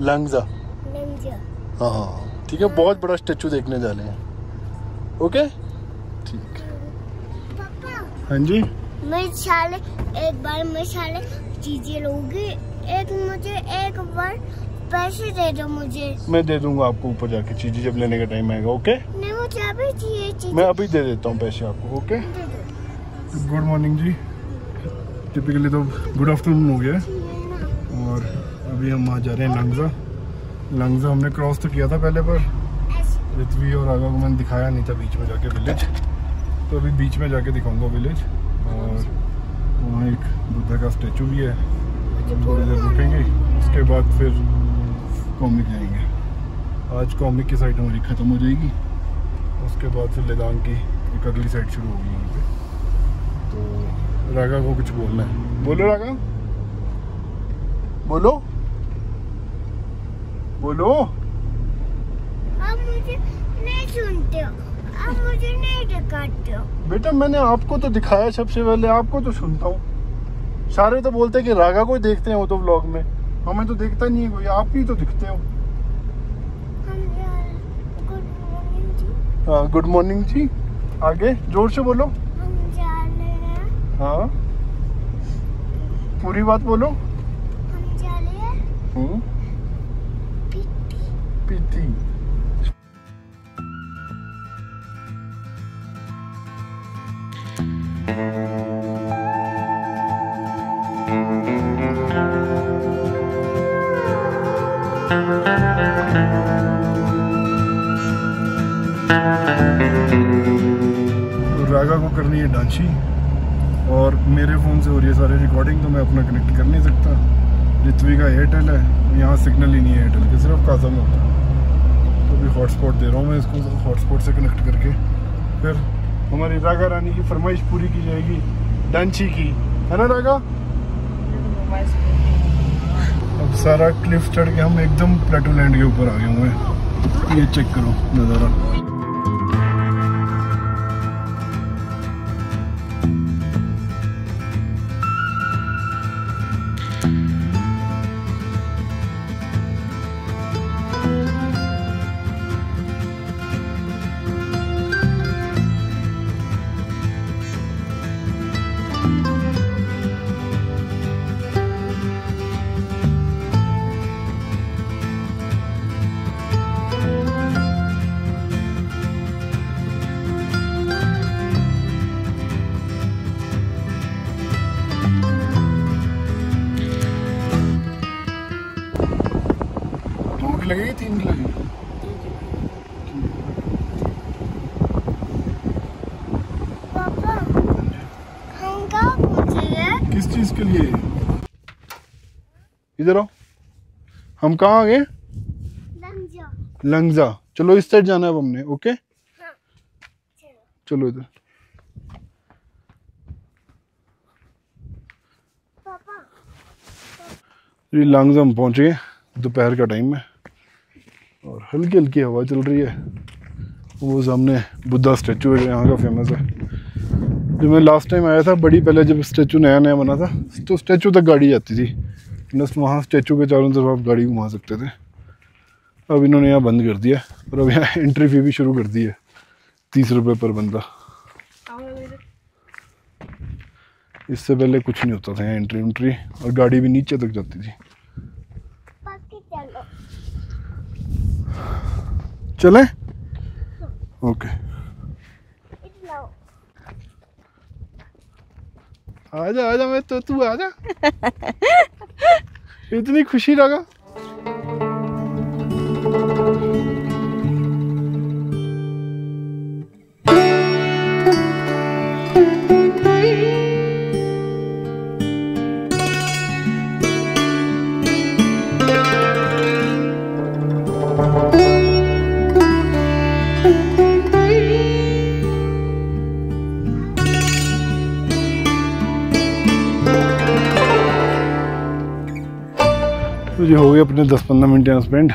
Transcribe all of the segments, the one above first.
लंगजा हाँ ठीक है बहुत बड़ा स्टेचू देखने जा रहे हैं। ओके? ठीक। हाँ जी? मैं साले एक बार मैं साले चीज़ें लूँगी एक मुझे एक बार पैसे दे दो मुझे। मैं दे दूँगा आपको ऊपर जाके चीज़ें जब लेने का टाइम आएगा ओके? नहीं मुझे अभी चाहिए चीज़ें। मैं अभी दे देता हूँ पैसे आपको ओके? गुड मॉर्निंग जी। टिपिकली तो गुड आफ्टरनून हो गया। है अभी हम वहाँ जा रहे हैं लंगजा। लंगजा हमने क्रॉस तो किया था पहले पर। पृथ्वी और आगा को मैंने दिखाया नहीं था बीच में जाके विलेज तो अभी बीच में जाके दिखाऊँगा विलेज और वहाँ एक बुद्धा का स्टेचू भी है। थोड़ी देर रुकेंगे। उसके बाद फिर कॉमिक जाएँगे। आज कॉमिक की साइड हमारी ख़त्म हो जाएगी। उसके बाद फिर लेदांग की एक अगली साइड शुरू होगी यहाँ पे। तो रागा को कुछ बोलना है। बोलो रागा। बोलो। बोलो। अब मुझे नहीं सुनते हो। अब मुझे नहीं दिखाते हो। बेटा मैंने आपको तो दिखाया सबसे पहले आपको तो सुनता हूँ। सारे तो बोलते हैं कि रागा को देखते हैं वो तो व्लॉग में। हमें तो देखता नहीं है कोई आप ही तो दिखते हो। गुड मॉर्निंग जी। हाँ गुड मॉर्निंग जी। आगे ज़ोर से बोलो। हम जा रहे हैं। हाँ। पूरी बात बोलो। हम जा रहे हैं। तो रागा को करनी है डांची। और मेरे फ़ोन से हो रही है सारी रिकॉर्डिंग तो मैं अपना कनेक्ट कर नहीं सकता। रित्वी का एयरटेल है, यहाँ सिग्नल ही नहीं है एयरटेल के, सिर्फ़ काजा में होता है। तो अभी हॉटस्पॉट दे रहा हूँ मैं इसको हॉटस्पॉट से कनेक्ट करके। फिर हमारी रागा रानी की फरमाइश पूरी की जाएगी, डांची की। है ना रागा? अब सारा क्लिफ चढ़ के हम एकदम प्लेटू लैंड के ऊपर आ गए हुए हैं। ये चेक करो नज़ारा। चीज़ के लिए। इधर आओ। हम कहाँ आ गए? लंगजा। चलो इस साइड जाना है अब हमने ओके हाँ। चलो चलो इधर ये लंगजा हम पहुँच गए दोपहर का टाइम है। और हल्की हल्की हवा चल रही है। वो सामने बुद्धा स्टैचू है यहाँ का फ़ेमस है। जब मैं लास्ट टाइम आया था बड़ी पहले जब स्टैचू नया नया बना था तो स्टैचू तक गाड़ी जाती थी। बस वहाँ स्टैचू के चारों तरफ़ आप गाड़ी घुमा सकते थे। अब इन्होंने यहाँ बंद कर दिया और अब यहाँ एंट्री फ़ी भी शुरू कर दी है तीस रुपये पर बंदा। इससे पहले कुछ नहीं होता था यहाँ एंट्री एंट्री और गाड़ी भी नीचे तक जाती थी। चलें। ओके आजा आजा मैं तो तू आजा। इतनी खुशी लगा। ये हो गए अपने 10-15 मिनट यहाँ स्पेंड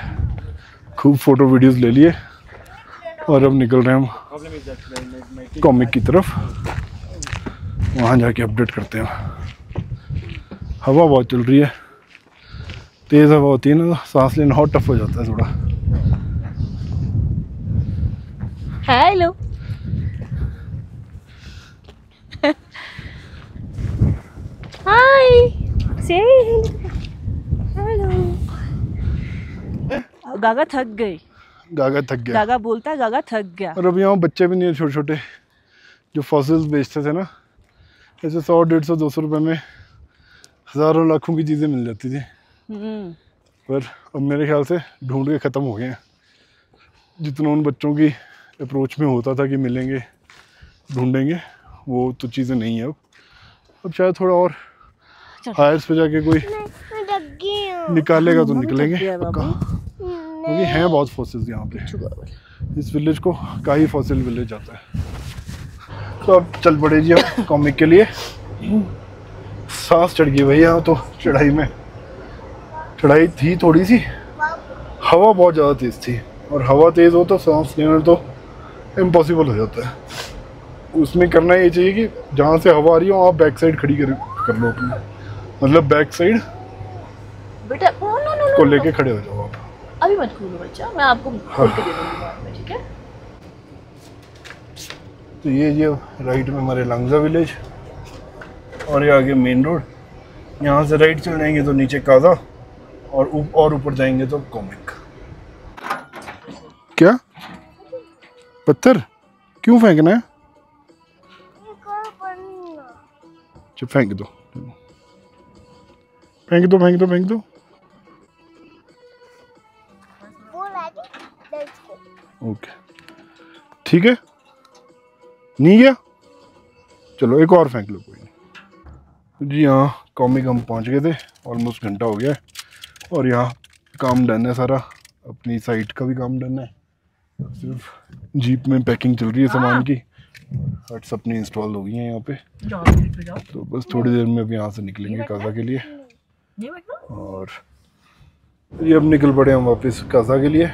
खूब फ़ोटो वीडियोस ले लिए और अब निकल रहे हैं हम कॉमिक की तरफ़। वहाँ जाके अपडेट करते हैं। हवा बहुत चल रही है। तेज़ हवा होती है ना, सांस लेना और टफ हो जाता है थोड़ा। हेलो हाय से हेलो गागा थक गई। गागा थक गया। गागा बोलता है गागा थक गया। और अब यहाँ बच्चे भी नहीं है छोटे छोटे जो फॉसिल्स बेचते थे ना ऐसे सौ डेढ़ सौ दो सौ रुपये में हज़ारों लाखों की चीज़ें मिल जाती थी। हम्म। पर अब मेरे ख्याल से ढूंढ के ख़त्म हो गए हैं। जितना उन बच्चों की अप्रोच में होता था कि मिलेंगे ढूंढेंगे वो तो चीज़ें नहीं है अब। अब शायद थोड़ा और हायर्स पे जाके कोई हूँ। निकालेगा तो निकलेंगे पक्का। क्योंकि हैं बहुत फॉसिल्स यहाँ पे। इस विलेज को काही फॉसिल विलेज आता है। तो अब चल पड़े जी हम कॉमिक के लिए। सांस चढ़ गई भाई यहाँ तो चढ़ाई में। चढ़ाई थी थोड़ी सी। हवा बहुत ज़्यादा तेज़ थी। और हवा तेज़ हो तो सांस लेना तो इम्पॉसिबल हो जाता है। उसमें करना ये चाहिए कि जहाँ से हवा आ रही हो आप बैक साइड खड़ी कर कर लो अपनी। मतलब बैक साइड को लेके खड़े हो जाओ। अभी मत खोलो बच्चा मैं आपको खोल के दे दूँगी बाद में ठीक है? तो ये ये राइट में हमारे लंगजा विलेज और ये आगे मेन रोड यहाँ से राइट चल जाएँगे तो नीचे काजा और ऊप, और ऊपर जाएँगे तो कॉमिक। क्या? पत्थर? क्यों फेंकना है? और फेंक दो फेंक दो। फेंक दो फेंक दो। ओके ठीक है? नहीं गया? चलो एक और फेंक लो कोई नहीं। जी हाँ कॉमिक हम पहुँच गए थे ऑलमोस्ट घंटा हो गया है। और यहाँ काम डन है सारा। अपनी साइट का भी काम डन है। सिर्फ़ जीप में पैकिंग चल रही है सामान की। हट्स अपनी इंस्टॉल हो गई हैं यहाँ पे। तो बस थोड़ी देर में अभी यहाँ से निकलेंगे काजा के लिए। और ये अब निकल पड़े हम वापस काजा के लिए।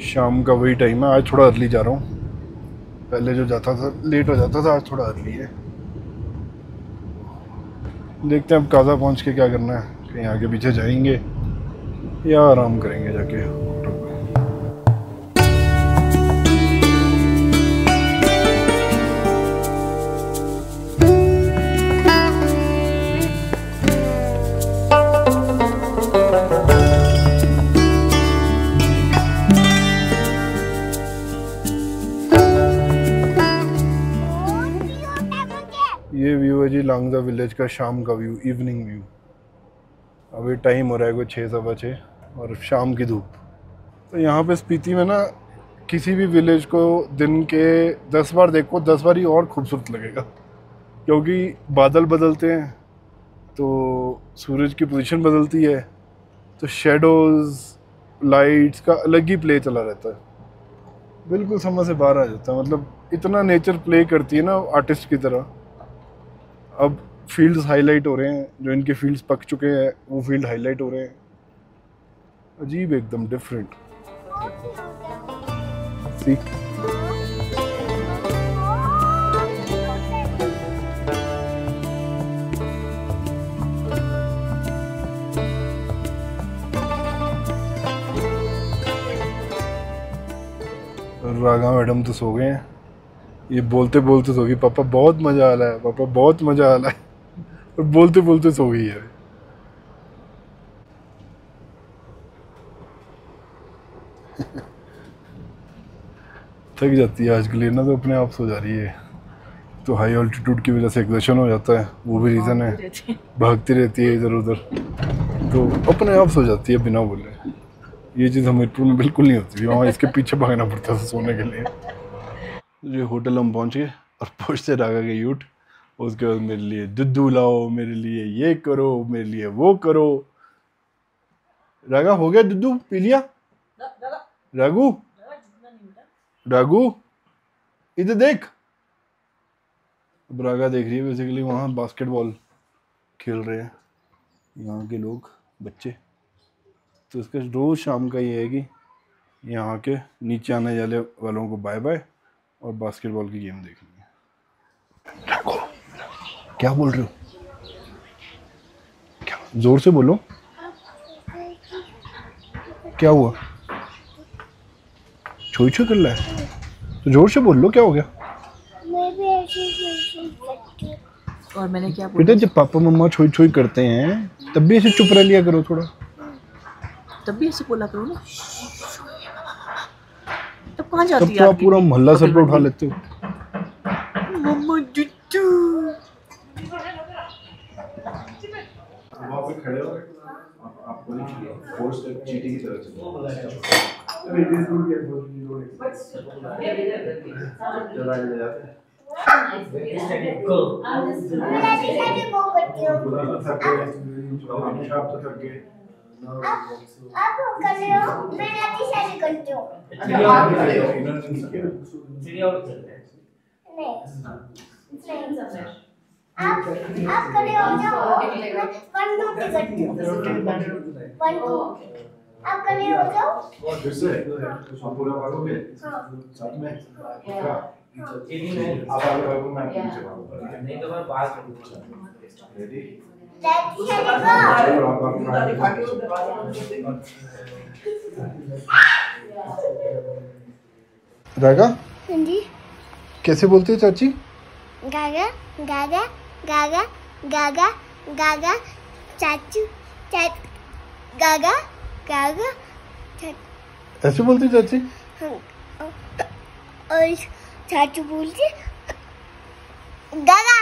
शाम का वही टाइम है। आज थोड़ा अर्ली जा रहा हूँ। पहले जो जाता था लेट हो जाता था, आज थोड़ा अर्ली है। देखते हैं अब काजा पहुँच के क्या करना है। कहीं आगे पीछे जाएँगे या आराम करेंगे जाके। लांगजा विलेज का शाम का व्यू इवनिंग व्यू अभी टाइम हो रहा है कोई छः सवा छः और शाम की धूप। तो यहाँ पे स्पीति में ना, किसी भी विलेज को दिन के दस बार देखो, दस बार ही और खूबसूरत लगेगा। क्योंकि बादल बदलते हैं तो सूरज की पोजीशन बदलती है तो शेडोज़ लाइट्स का अलग ही प्ले चला रहता है। बिल्कुल समझ से बाहर आ जाता है। मतलब इतना नेचर प्ले करती है ना आर्टिस्ट की तरह। अब फील्ड्स हाईलाइट हो रहे हैं, जो इनके फील्ड्स पक चुके हैं, वो फ़ील्ड हाईलाइट हो रहे हैं। अजीब एकदम डिफरेंट रागा मैडम तो सो गए हैं। ये बोलते बोलते सो गई। पापा बहुत मज़ा आ रहा है पापा बहुत मज़ा आ रहा है। और बोलते बोलते सो गई है। थक जाती है आज के लिए ना तो अपने आप सो जा रही है। तो हाई ऑल्टीट्यूड की वजह से एग्जर्शन हो जाता है वो भी रीज़न है। भागती रहती है। इधर उधर। तो अपने आप सो जाती है बिना बोले। ये चीज़ हमीरपुर में बिल्कुल नहीं होती। वहाँ इसके पीछे भागना पड़ता था सोने के लिए। ये होटल हम पहुँच गए और पूछते रागा के यूट उसके बाद मेरे लिए दुद्धू लाओ मेरे लिए ये करो मेरे लिए वो करो। रागा हो गया दुद्धू पी लिया? रागू। रागू इधर देख। अब रागा देख रही है बेसिकली वहाँ बास्केटबॉल खेल रहे हैं यहाँ के लोग बच्चे। तो इसका रोज़ शाम का ये है कि यहाँ के नीचे आने जाने वालों को बाय बाय और बास्केटबॉल की गेम देखनी है क्या बोल रहे हो? ज़ोर से बोलो। क्या हुआ? छोई छोई कर रहा है? तो ज़ोर से बोल लो क्या हो गया? मैं भी ऐसे करती और मैंने क्या बोला? बेटा जब पापा मम्मा छोई छोई करते हैं तब भी ऐसे चुप रह लिया करो थोड़ा। तब भी ऐसे बोला करो ना। कहाँ जाती तो है पूरा मोहल्ला सर पे उठा लेते हो मम्मा जुट्टू खड़े हो आप- आपको नहीं चीटी की तरह गेट फॉर यू चला ले जाते मैं ऐसे ऐसे करती हूँ। हम आप तो आप आप कर रहे हो। हूँ इन्होंने नहीं नहीं आप आप खड़े हो। जाओ मैं? वन टू थ्री करती हूँ। वन टू आप खड़े हो जाओ फिर से आप पूरा भागोगे हाँ। साथ में? क्या आप आगे भागो मैं पीछे भागूँगा नहीं तो मैं बात करूँगा। रेडी रागा हाँ जी। कैसे बोलते हो चाची? गागा गागा गागा गागा गागा चाचू चाच गागा गागा ऐसे बोलते हो चाची? और चाचू बोलते गागा